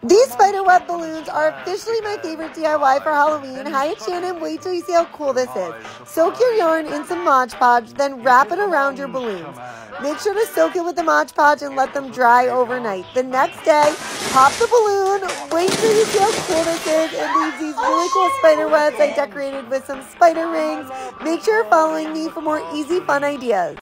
These spider web balloons are officially my favorite DIY for Halloween. Hi, it's Shannon. Wait till you see how cool this is. Soak your yarn in some Mod Podge, then wrap it around your balloons. Make sure to soak it with the Mod Podge and let them dry overnight. The next day, pop the balloon. Wait till you see how cool this is It leaves these really cool spider webs I decorated with some spider rings. Make sure you're following me for more easy, fun ideas.